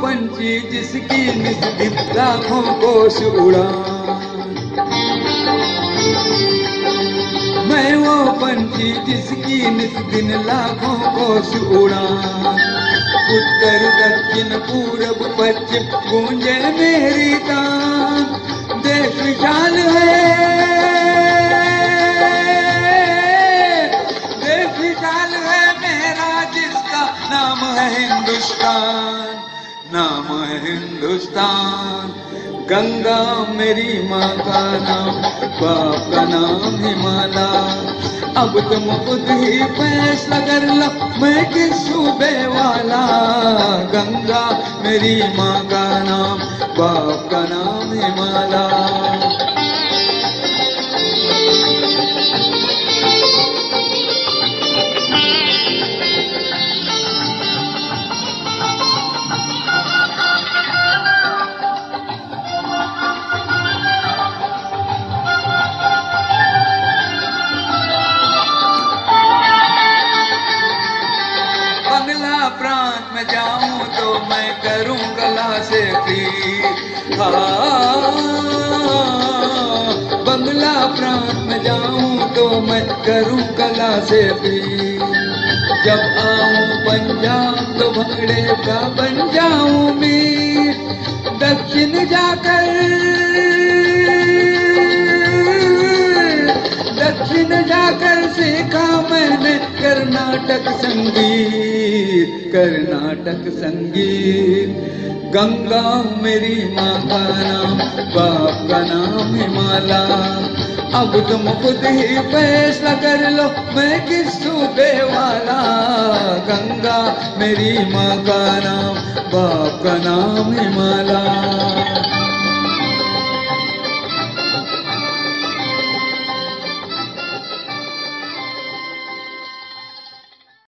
पंछी जिसकी निस दिन लाखों कोस उड़ा। मैं वो पंछी जिसकी निस दिन लाखों कोस उड़ा। उत्तर, दक्षिण, पूरब, पश्चिम, गूंजे मेरी तान देश विशाल है। देश विशाल है मेरा, जिसका नाम है हिंदुस्तान। नाम है हिंदुस्तान। गंगा मेरी माँ का नाम, बाप का नाम हिमाला अब तुम खुद ही फैसला कर लो, मैं किस सूबे वाला? गंगा मेरी माँ का नाम, बाप का नाम हिमाला बंगला प्रांत में जाऊँ तो मैं करूँ गला से हाँ, बंगला प्रांत में जाऊँ तो मैं करूँ गला से प्रीत जब आऊँ पंजाब तो भंगड़े का बन जाऊँ मीर। दक्षिण जाकर दक्षिण जाकर सीखा मैंने कर्नाटक संगीत। कर्नाटक संगीत। गंगा मेरी माँ का नाम, बाप का नाम हिमाला अब तुम खुद ही फैसला कर लो, मैं किस सूबे वाला? गंगा मेरी माँ का नाम, बाप का नाम हिमाला